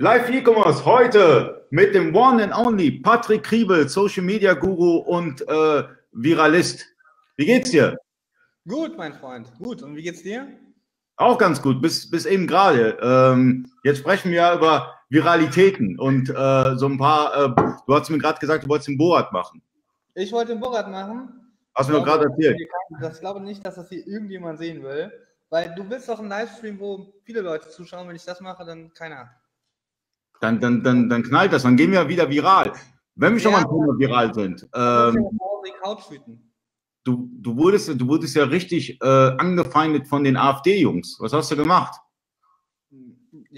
Live E-Commerce heute mit dem One and Only Patrick Kriebel, Social Media Guru und äh, Viralist. Wie geht's dir? Gut, mein Freund. Gut. Und wie geht's dir? Auch ganz gut, bis, bis eben gerade. Ähm, jetzt sprechen wir über Viralitäten und äh, so ein paar. Äh, du hast mir gerade gesagt, du wolltest den Borat machen. Ich wollte den Borat machen. Hast du mir gerade erzählt. Ich glaube nicht, dass das hier irgendjemand sehen will. Weil du willst doch einen Livestream, wo viele Leute zuschauen. Wenn ich das mache, dann keiner. Dann, dann, dann, dann knallt das, dann gehen wir wieder viral. Wenn wir schon ja, mal viral sind. Ähm, du, du, wurdest, du wurdest ja richtig äh, angefeindet von den AfD-Jungs. Was hast du gemacht?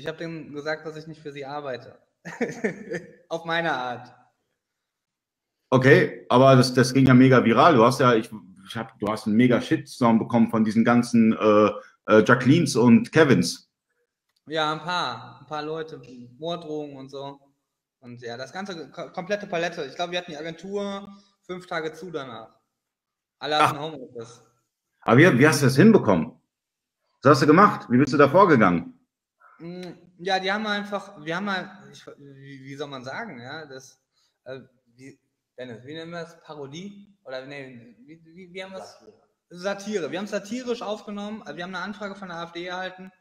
Ich habe denen gesagt, dass ich nicht für sie arbeite. Auf meine Art. Okay, aber das, das ging ja mega viral. Du hast ja, ich, ich hab, du hast einen mega Shitstorm bekommen von diesen ganzen äh, äh, Jacquelines und Kevins. Ja, ein paar, ein paar Leute, Morddrohungen und so. Und ja, das ganze komplette Palette. Ich glaube, wir hatten die Agentur fünf Tage zu danach. Alle hatten Homeoffice. Aber wie, wie hast du das hinbekommen? Was hast du gemacht? Wie bist du da vorgegangen? Mm, ja, die haben einfach, wir haben ich, wie, soll man sagen, ja, das, äh, wie, Dennis, wie nennen wir das? Parodie? Oder nee, wie, wie, wie haben wir es? Satire. Wir haben es satirisch aufgenommen. Also wir haben eine Anfrage von der AfD erhalten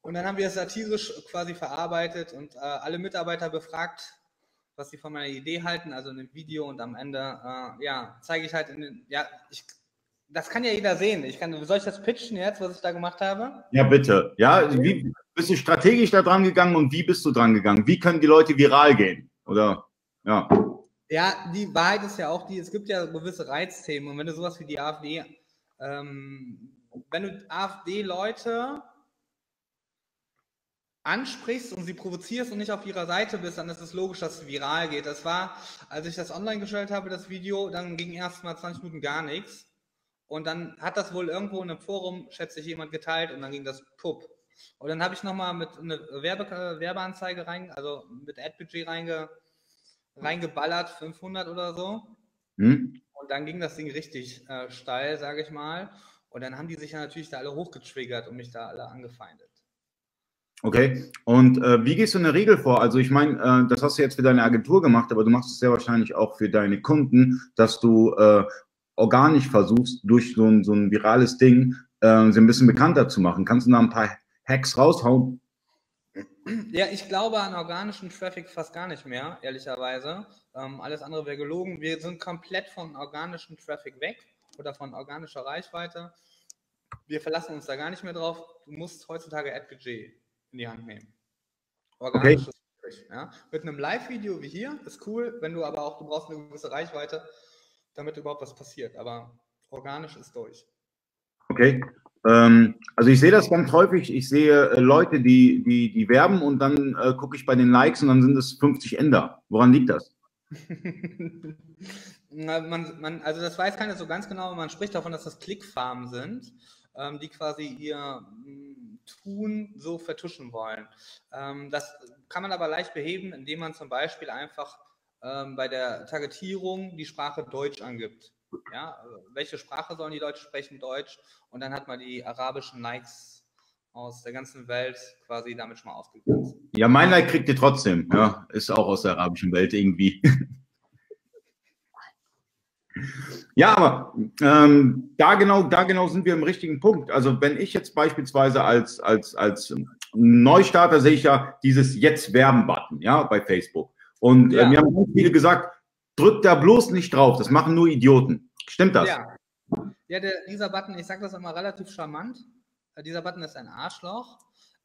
und dann haben wir es satirisch quasi verarbeitet und äh, alle Mitarbeiter befragt, was sie von meiner Idee halten, also ein Video und am Ende, äh, ja, zeige ich halt in den, ja, ich, das kann ja jeder sehen. Ich kann, soll ich das pitchen jetzt, was ich da gemacht habe? Ja, bitte. Ja, wie bist du strategisch da dran gegangen und wie bist du dran gegangen? Wie können die Leute viral gehen? Oder, ja. Ja, die Wahrheit ist ja auch die, es gibt ja gewisse Reizthemen und wenn du sowas wie die AfD, ähm, wenn du AfD-Leute ansprichst und sie provozierst und nicht auf ihrer Seite bist, dann ist es logisch, dass es viral geht. Das war, als ich das online gestellt habe, das Video, dann ging erst mal 20 Minuten gar nichts. Und dann hat das wohl irgendwo in einem Forum, schätze ich, jemand geteilt und dann ging das pup. Und dann habe ich nochmal mit einer Werbe, Werbeanzeige rein, also mit Ad-Budget reinge, reingeballert, 500 oder so. Hm. Und dann ging das Ding richtig äh, steil, sage ich mal. Und dann haben die sich ja natürlich da alle hochgetriggert und mich da alle angefeindet. Okay. Und äh, wie gehst du in der Regel vor? Also ich meine, äh, das hast du jetzt für deine Agentur gemacht, aber du machst es sehr wahrscheinlich auch für deine Kunden, dass du äh, organisch versuchst, durch so ein, so ein virales Ding äh, sie ein bisschen bekannter zu machen. Kannst du da ein paar Hacks raushauen? Ja, ich glaube an organischen Traffic fast gar nicht mehr, ehrlicherweise. Ähm, alles andere wäre gelogen. Wir sind komplett von organischem Traffic weg oder von organischer Reichweite. Wir verlassen uns da gar nicht mehr drauf. Du musst heutzutage Ad-Budget in die Hand nehmen. Organisches okay. ja. Mit einem Live-Video wie hier ist cool, wenn du aber auch, du brauchst eine gewisse Reichweite, damit überhaupt was passiert. Aber organisch ist durch. Okay. Ähm, also ich sehe das ganz häufig. Ich sehe äh, Leute, die, die, die werben und dann äh, gucke ich bei den Likes und dann sind es 50 Änder. Woran liegt das? Na, man, man, also das weiß keiner so ganz genau. Man spricht davon, dass das Klickfarmen sind, ähm, die quasi ihr Tun so vertuschen wollen. Ähm, das kann man aber leicht beheben, indem man zum Beispiel einfach ähm, bei der Targetierung die Sprache Deutsch angibt. Ja, welche Sprache sollen die Leute sprechen? Deutsch. Und dann hat man die arabischen Likes aus der ganzen Welt quasi damit schon mal ausgegrenzt. Ja, mein Like kriegt ihr trotzdem. Ja, ist auch aus der arabischen Welt irgendwie. Ja, aber ähm, da, genau, da genau sind wir im richtigen Punkt. Also wenn ich jetzt beispielsweise als, als, als Neustarter sehe ich ja dieses Jetzt-Werben-Button, ja, bei Facebook. Und äh, ja. äh, mir haben viele gesagt, drück da bloß nicht drauf, das machen nur Idioten. Stimmt das? Ja, ja der, dieser Button, ich sage das immer relativ charmant, äh, dieser Button ist ein Arschloch.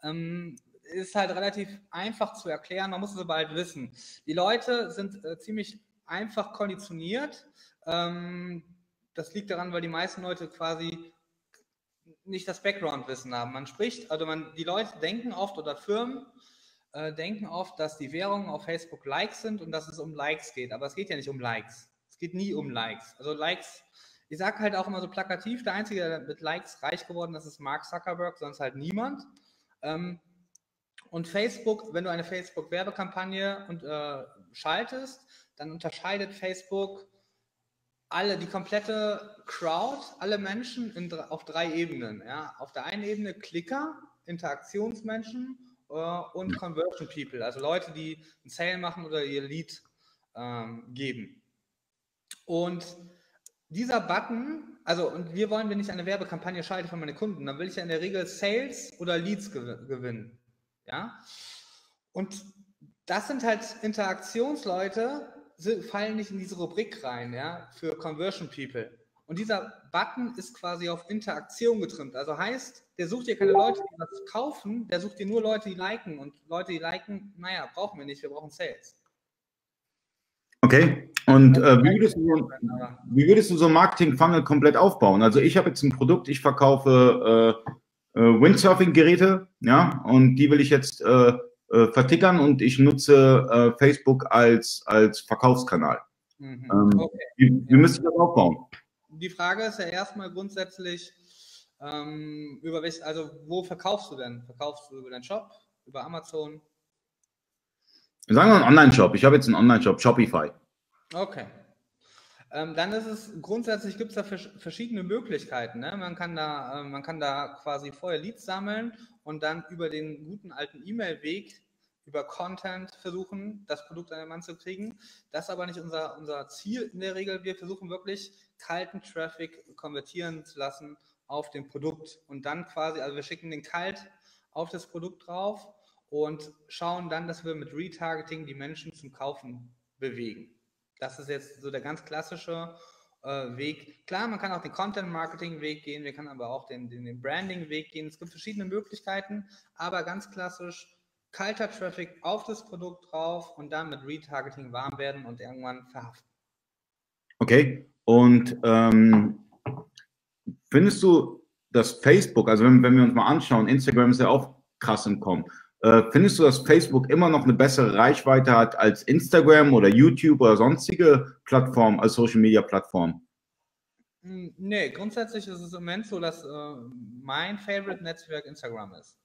Ähm, ist halt relativ einfach zu erklären, man muss es aber halt wissen. Die Leute sind äh, ziemlich einfach konditioniert ähm, das liegt daran, weil die meisten Leute quasi nicht das Background-Wissen haben. Man spricht, also man, die Leute denken oft oder Firmen äh, denken oft, dass die Währungen auf Facebook Likes sind und dass es um Likes geht. Aber es geht ja nicht um Likes. Es geht nie um Likes. Also Likes, ich sage halt auch immer so plakativ, der Einzige, der mit Likes reich geworden ist, ist Mark Zuckerberg, sonst halt niemand. Ähm, und Facebook, wenn du eine Facebook-Werbekampagne äh, schaltest, dann unterscheidet Facebook alle, die komplette Crowd, alle Menschen in, auf drei Ebenen. Ja? Auf der einen Ebene Klicker, Interaktionsmenschen und Conversion People, also Leute, die ein Sale machen oder ihr Lead ähm, geben. Und dieser Button, also und wir wollen, wenn ich eine Werbekampagne schalte von meinen Kunden, dann will ich ja in der Regel Sales oder Leads gewinnen. Ja? Und das sind halt Interaktionsleute, fallen nicht in diese Rubrik rein, ja, für Conversion People. Und dieser Button ist quasi auf Interaktion getrimmt. Also heißt, der sucht dir keine Leute, die was kaufen, der sucht dir nur Leute, die liken. Und Leute, die liken, naja, brauchen wir nicht, wir brauchen Sales. Okay. Und äh, wie, würdest du, wie, würdest du, so ein Marketing-Funnel komplett aufbauen? Also ich habe jetzt ein Produkt, ich verkaufe äh, äh, Windsurfing-Geräte, ja, und die will ich jetzt äh, äh, vertickern und ich nutze Facebook als, als Verkaufskanal. Mhm. Ähm, okay. Wie, wie ja. müsste ich das aufbauen? Die Frage ist ja erstmal grundsätzlich, ähm, über welch, also wo verkaufst du denn? Verkaufst du über deinen Shop, über Amazon? Sagen wir einen Online-Shop. Ich habe jetzt einen Online-Shop, Shopify. Okay. Ähm, dann ist es grundsätzlich gibt es da verschiedene Möglichkeiten. Ne? Man, kann da, äh, man kann da quasi vorher Leads sammeln und dann über den guten alten E-Mail-Weg, über Content versuchen, das Produkt an den Mann zu kriegen. Das ist aber nicht unser, unser Ziel in der Regel. Wir versuchen wirklich kalten Traffic konvertieren zu lassen auf dem Produkt und dann quasi, also wir schicken den kalt auf das Produkt drauf und schauen dann, dass wir mit Retargeting die Menschen zum Kaufen bewegen. Das ist jetzt so der ganz klassische äh, Weg. Klar, man kann auch den Content-Marketing-Weg gehen, wir können aber auch den, den, den Branding-Weg gehen. Es gibt verschiedene Möglichkeiten, aber ganz klassisch kalter Traffic auf das Produkt drauf und dann mit Retargeting warm werden und irgendwann verhaften. Okay, und ähm, findest du, dass Facebook, also wenn, wenn wir uns mal anschauen, Instagram ist ja auch krass im Kommen. Äh, findest du, dass Facebook immer noch eine bessere Reichweite hat als Instagram oder YouTube oder sonstige Plattformen, als Social Media Plattformen? Hm, nee, grundsätzlich ist es im Moment so, dass äh, mein Favorite Netzwerk Instagram ist.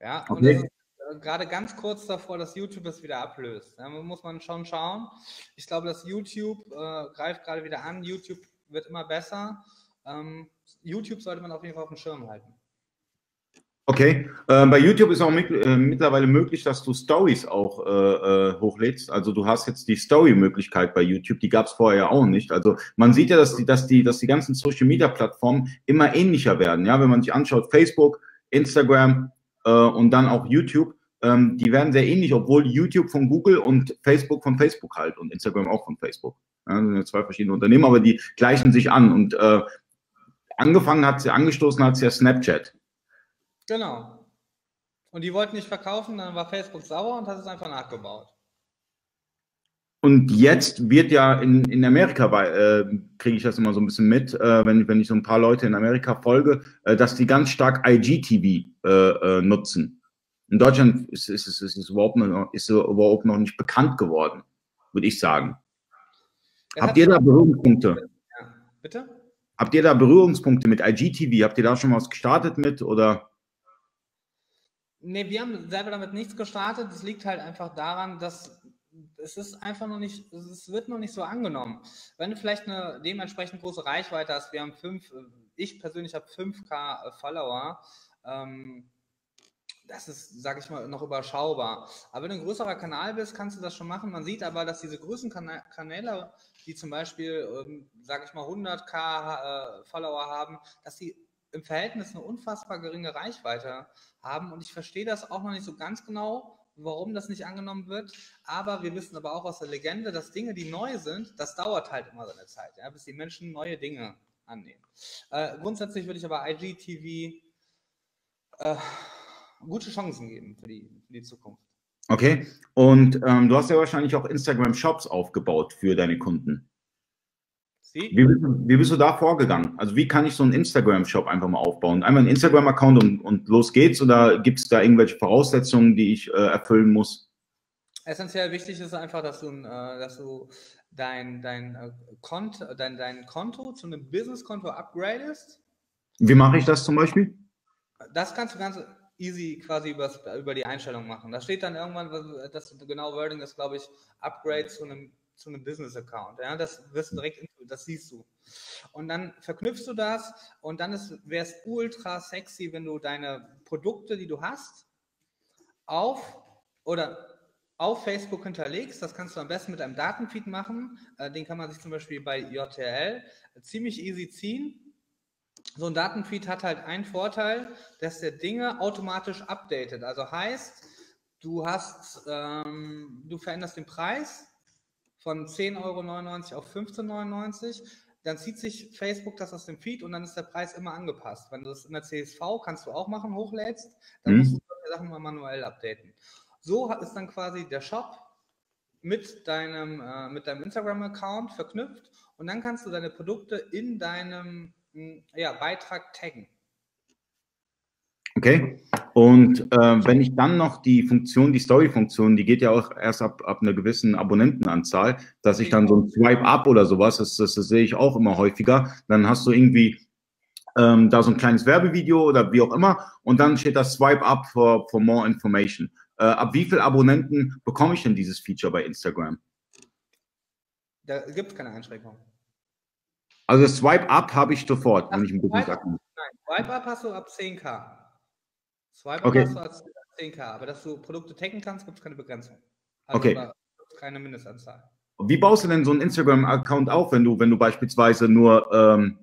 Ja, okay. und das ist gerade ganz kurz davor, dass YouTube es wieder ablöst. Da muss man schon schauen. Ich glaube, dass YouTube äh, greift gerade wieder an. YouTube wird immer besser. Ähm, YouTube sollte man auf jeden Fall auf dem Schirm halten. Okay, äh, bei YouTube ist auch mit, äh, mittlerweile möglich, dass du Stories auch äh, äh, hochlädst. Also du hast jetzt die Story-Möglichkeit bei YouTube, die gab es vorher ja auch nicht. Also man sieht ja, dass die, dass die, dass die ganzen Social-Media-Plattformen immer ähnlicher werden. Ja, wenn man sich anschaut, Facebook, Instagram äh, und dann auch YouTube, ähm, die werden sehr ähnlich, obwohl YouTube von Google und Facebook von Facebook halt und Instagram auch von Facebook. Ja, das sind ja zwei verschiedene Unternehmen, aber die gleichen sich an. Und äh, angefangen hat sie, angestoßen hat sie ja Snapchat. Genau. Und die wollten nicht verkaufen, dann war Facebook sauer und hat es einfach nachgebaut. Und jetzt wird ja in, in Amerika, äh, kriege ich das immer so ein bisschen mit, äh, wenn, wenn ich so ein paar Leute in Amerika folge, äh, dass die ganz stark IGTV äh, äh, nutzen. In Deutschland ist, ist, ist, ist, es überhaupt noch, ist überhaupt noch nicht bekannt geworden, würde ich sagen. Das Habt ihr da Berührungspunkte? Ja. Bitte? Habt ihr da Berührungspunkte mit IGTV? Habt ihr da schon was gestartet mit oder? Nee, wir haben selber damit nichts gestartet. Das liegt halt einfach daran, dass es ist einfach noch nicht, es wird noch nicht so angenommen. Wenn du vielleicht eine dementsprechend große Reichweite hast, wir haben fünf, ich persönlich habe 5K Follower, ähm, das ist, sage ich mal, noch überschaubar. Aber wenn du ein größerer Kanal bist, kannst du das schon machen. Man sieht aber, dass diese größten Kanäle, die zum Beispiel, ähm, sage ich mal, 100k äh, Follower haben, dass die im Verhältnis eine unfassbar geringe Reichweite haben. Und ich verstehe das auch noch nicht so ganz genau, warum das nicht angenommen wird. Aber wir wissen aber auch aus der Legende, dass Dinge, die neu sind, das dauert halt immer seine Zeit, ja, bis die Menschen neue Dinge annehmen. Äh, grundsätzlich würde ich aber IGTV äh, gute Chancen geben für die, für die Zukunft. Okay, und ähm, du hast ja wahrscheinlich auch Instagram-Shops aufgebaut für deine Kunden. Wie, wie, bist du da vorgegangen? Also wie kann ich so einen Instagram-Shop einfach mal aufbauen? Einmal einen Instagram-Account und, und los geht's oder gibt es da irgendwelche Voraussetzungen, die ich äh, erfüllen muss? Essentiell wichtig ist einfach, dass du, äh, dass du dein, dein, äh, Konto, dein, dein Konto zu einem Business-Konto upgradest. Wie mache ich das zum Beispiel? Das kannst du ganz easy quasi übers, über die Einstellung machen. Da steht dann irgendwann, das genau Wording ist, glaube ich, Upgrade zu einem, zu einem Business-Account. Ja, das wirst du direkt, das siehst du. Und dann verknüpfst du das und dann wäre es ultra sexy, wenn du deine Produkte, die du hast, auf oder auf Facebook hinterlegst. Das kannst du am besten mit einem Datenfeed machen. Äh, den kann man sich zum Beispiel bei JTL ziemlich easy ziehen so ein Datenfeed hat halt einen Vorteil, dass der Dinge automatisch updatet. Also heißt, du hast, ähm, du veränderst den Preis von 10,99 Euro auf 15,99 Euro, dann zieht sich Facebook das aus dem Feed und dann ist der Preis immer angepasst. Wenn du das in der CSV kannst du auch machen, hochlädst, dann mhm. musst du die Sachen mal manuell updaten. So ist dann quasi der Shop mit deinem, äh, mit deinem Instagram-Account verknüpft und dann kannst du deine Produkte in deinem ja, Beitrag taggen. Okay. Und äh, wenn ich dann noch die Funktion, die Story-Funktion, die geht ja auch erst ab, ab einer gewissen Abonnentenanzahl, dass ich dann so ein Swipe-Up oder sowas, das, das, das, sehe ich auch immer häufiger, dann hast du irgendwie ähm, da so ein kleines Werbevideo oder wie auch immer und dann steht das Swipe-Up for, for more information. Äh, ab wie viel Abonnenten bekomme ich denn dieses Feature bei Instagram? Da gibt es keine Einschränkung. Also Swipe Up habe ich sofort, wenn ich ein Business Nein, Swipe Up hast du ab 10k. Swipe Up okay. hast du ab 10k, aber dass du Produkte taggen kannst, gibt es keine Begrenzung. Also okay. keine Mindestanzahl. Wie baust du denn so einen Instagram-Account auf, wenn du, wenn du beispielsweise nur ähm,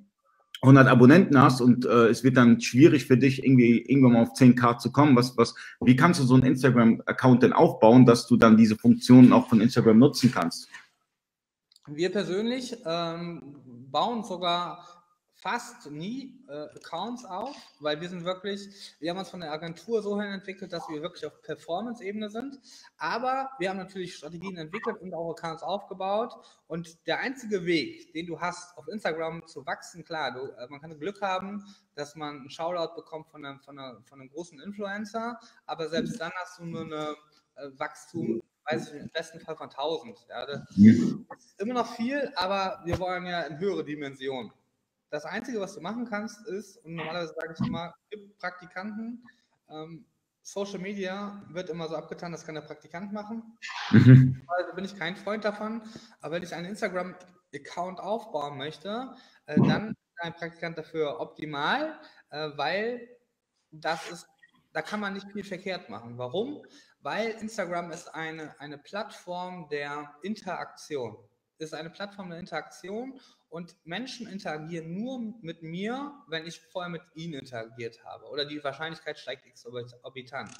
100 Abonnenten hast und äh, es wird dann schwierig für dich, irgendwie irgendwann mal auf 10k zu kommen? Was, was, wie kannst du so einen Instagram-Account denn aufbauen, dass du dann diese Funktionen auch von Instagram nutzen kannst? Wir persönlich ähm, bauen sogar fast nie äh, Accounts auf, weil wir sind wirklich, wir haben uns von der Agentur so hin entwickelt, dass wir wirklich auf Performance-Ebene sind. Aber wir haben natürlich Strategien entwickelt und auch Accounts aufgebaut. Und der einzige Weg, den du hast, auf Instagram zu wachsen, klar, du, äh, man kann Glück haben, dass man einen Shoutout bekommt von einem, von, einer, von einem großen Influencer, aber selbst dann hast du nur eine äh, Wachstum weiß ich, im besten Fall von 1000. Ja, das ist immer noch viel, aber wir wollen ja in höhere Dimensionen. Das Einzige, was du machen kannst, ist, und normalerweise sage ich immer, gibt Praktikanten. Ähm, Social Media wird immer so abgetan, das kann der Praktikant machen. Mhm. Also bin ich kein Freund davon. Aber wenn ich einen Instagram-Account aufbauen möchte, äh, dann ist ein Praktikant dafür optimal, äh, weil das ist, da kann man nicht viel verkehrt machen. Warum? weil Instagram ist eine, eine Plattform der Interaktion. Ist eine Plattform der Interaktion und Menschen interagieren nur mit mir, wenn ich vorher mit ihnen interagiert habe. Oder die Wahrscheinlichkeit steigt exorbitant.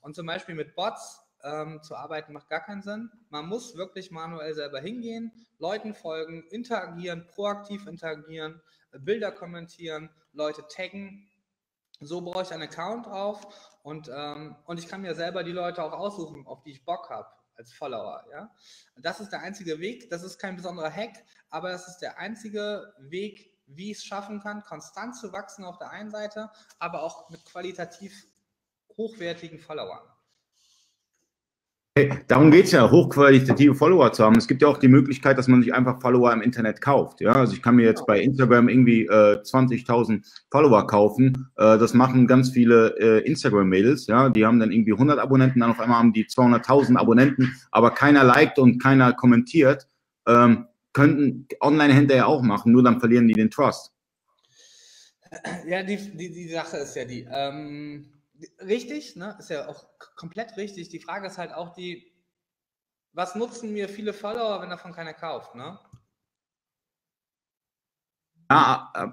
Und zum Beispiel mit Bots ähm, zu arbeiten macht gar keinen Sinn. Man muss wirklich manuell selber hingehen, Leuten folgen, interagieren, proaktiv interagieren, Bilder kommentieren, Leute taggen. So baue ich einen Account auf und, ähm, und ich kann mir selber die Leute auch aussuchen, auf die ich Bock habe als Follower. Ja? das ist der einzige Weg. Das ist kein besonderer Hack, aber das ist der einzige Weg, wie ich es schaffen kann, konstant zu wachsen auf der einen Seite, aber auch mit qualitativ hochwertigen Followern. Hey, darum geht es ja, hochqualitative Follower zu haben. Es gibt ja auch die Möglichkeit, dass man sich einfach Follower im Internet kauft. Ja, also ich kann mir jetzt bei Instagram irgendwie äh, 20.000 Follower kaufen. Äh, das machen ganz viele äh, Instagram-Mädels. Ja, die haben dann irgendwie 100 Abonnenten, dann auf einmal haben die 200.000 Abonnenten, aber keiner liked und keiner kommentiert. Ähm, könnten Online-Händler ja auch machen, nur dann verlieren die den Trust. Ja, die, die, die Sache ist ja die. Ähm richtig, ne? ist ja auch komplett richtig. Die Frage ist halt auch die, was nutzen mir viele Follower, wenn davon keiner kauft, ne? Ja, äh,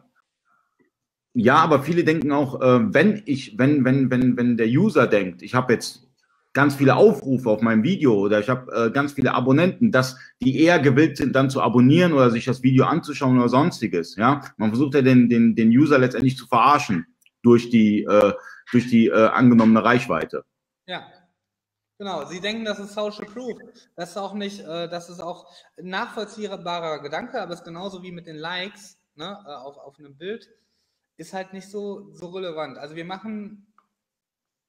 ja, aber viele denken auch, äh, wenn ich, wenn, wenn, wenn, wenn der User denkt, ich habe jetzt ganz viele Aufrufe auf meinem Video oder ich habe äh, ganz viele Abonnenten, dass die eher gewillt sind, dann zu abonnieren oder sich das Video anzuschauen oder sonstiges. Ja, man versucht ja den, den, den User letztendlich zu verarschen durch die äh, durch die äh, angenommene Reichweite. Ja, Genau, Sie denken, das ist Social Proof. Das ist auch nicht, äh, das ist auch ein nachvollziehbarer Gedanke, aber es ist genauso wie mit den Likes ne, äh, auf, auf einem Bild, ist halt nicht so, so relevant. Also wir machen,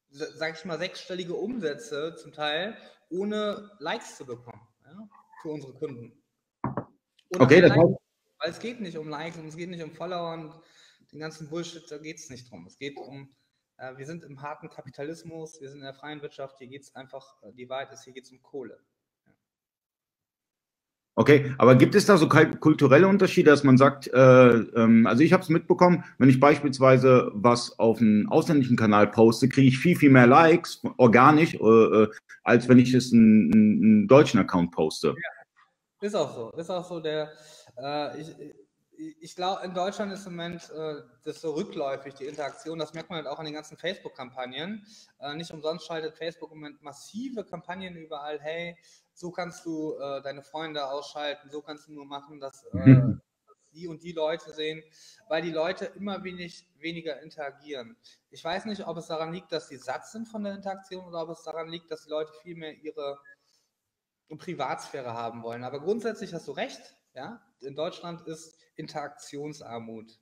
sag ich mal, sechsstellige Umsätze zum Teil, ohne Likes zu bekommen ja, für unsere Kunden. Ohne okay, das heißt... Weil es geht nicht um Likes und es geht nicht um Follower und den ganzen Bullshit, da geht es nicht drum. Es geht um Äh, wir sind im harten Kapitalismus, wir sind in der freien Wirtschaft, hier geht es einfach, äh, die Wahrheit ist, hier geht es um Kohle. Okay, aber gibt es da so kulturelle Unterschiede, dass man sagt, äh, ähm, also ich habe es mitbekommen, wenn ich beispielsweise was auf einen ausländischen Kanal poste, kriege ich viel, viel mehr Likes, organisch, äh, äh als wenn ich es einen, einen deutschen Account poste. Ja, ist auch so. Ist auch so der, äh, ich, ich glaube, in Deutschland ist im Moment äh, das so rückläufig, die Interaktion. Das merkt man halt auch an den ganzen Facebook-Kampagnen. Äh, nicht umsonst schaltet Facebook im Moment massive Kampagnen überall. Hey, so kannst du äh, deine Freunde ausschalten, so kannst du nur machen, dass, äh, mhm. die und die Leute sehen, weil die Leute immer wenig, weniger interagieren. Ich weiß nicht, ob es daran liegt, dass sie satt sind von der Interaktion oder ob es daran liegt, dass die Leute viel mehr ihre Privatsphäre haben wollen. Aber grundsätzlich hast du recht. Ja? In Deutschland ist Interaktionsarmut?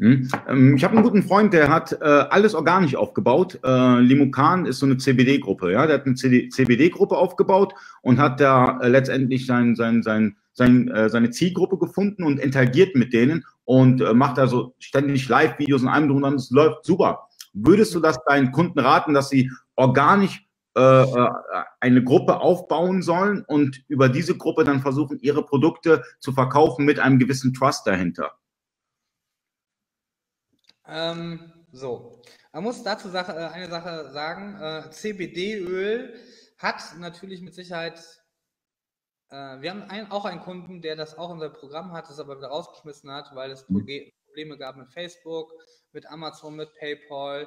Hm. Ähm, ich habe einen guten Freund, der hat äh, alles organisch aufgebaut. Äh, Limukan ist so eine CBD-Gruppe, ja. Der hat eine CBD-Gruppe aufgebaut und hat da äh, letztendlich sein, sein, sein, sein, äh, seine Zielgruppe gefunden und interagiert mit denen und äh, macht also ständig Live-Videos und allem drum und es läuft super. Würdest du das deinen Kunden raten, dass sie organisch äh, äh, eine Gruppe aufbauen sollen und über diese Gruppe dann versuchen, ihre Produkte zu verkaufen mit einem gewissen Trust dahinter? Ähm, so, man muss dazu Sache, äh, eine Sache sagen. Äh, CBD-Öl hat natürlich mit Sicherheit, wir haben ein, auch einen Kunden, der das auch in seinem Programm hat, das aber wieder rausgeschmissen hat, weil es mhm. Probleme gab mit Facebook, mit Amazon, mit PayPal.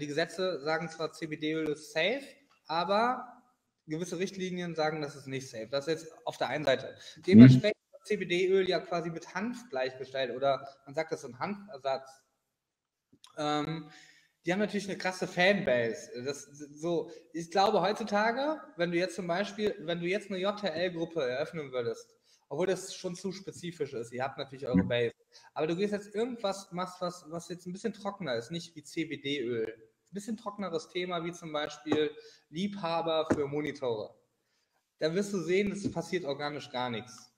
Die Gesetze sagen zwar, CBD-Öl ist safe, aber gewisse Richtlinien sagen, das ist nicht safe. Das ist jetzt auf der einen Seite. Dementsprechend ist CBD-Öl ja quasi mit Hanf gleichgestellt oder man sagt das ist ein Hanfersatz. Ähm, die haben natürlich eine krasse Fanbase. Das, so, ich glaube heutzutage, wenn du jetzt zum Beispiel, wenn du jetzt eine JTL-Gruppe eröffnen würdest, obwohl das schon zu spezifisch ist, ihr habt natürlich eure Base, aber du gehst jetzt irgendwas, machst was, was jetzt ein bisschen trockener ist, nicht wie CBD-Öl bisschen trockeneres Thema, wie zum Beispiel Liebhaber für Monitore. Da wirst du sehen, es passiert organisch gar nichts.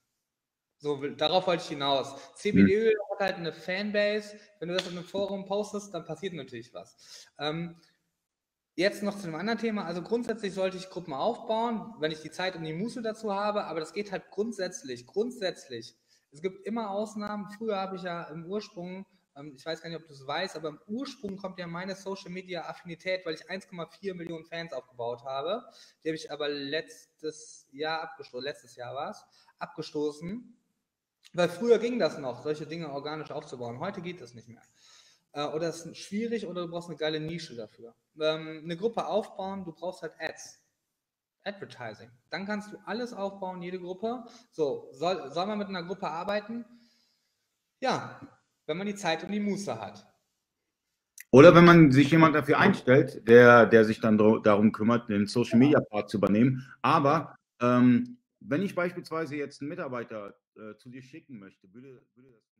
So, darauf wollte ich hinaus. CBD hm. hat halt eine Fanbase. Wenn du das in einem Forum postest, dann passiert natürlich was. Ähm, jetzt noch zu einem anderen Thema. Also grundsätzlich sollte ich Gruppen aufbauen, wenn ich die Zeit und die Muße dazu habe, aber das geht halt grundsätzlich. Grundsätzlich. Es gibt immer Ausnahmen. Früher habe ich ja im Ursprung ich weiß gar nicht, ob du es weißt, aber im Ursprung kommt ja meine Social Media Affinität, weil ich 1,4 Millionen Fans aufgebaut habe. Die habe ich aber letztes Jahr abgestoßen, letztes Jahr war es, abgestoßen. Weil früher ging das noch, solche Dinge organisch aufzubauen. Heute geht das nicht mehr. Äh, oder es ist schwierig oder du brauchst eine geile Nische dafür. Ähm, eine Gruppe aufbauen, du brauchst halt Ads. Advertising. Dann kannst du alles aufbauen, jede Gruppe. So, soll, soll man mit einer Gruppe arbeiten? Ja, wenn man die Zeit und die Muße hat. Oder wenn man sich jemand dafür einstellt, der, der sich dann darum kümmert, den Social Media Part zu übernehmen. Aber ähm, wenn ich beispielsweise jetzt einen Mitarbeiter äh, zu dir schicken möchte, würde, würde das